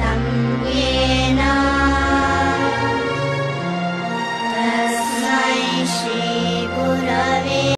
tâm quy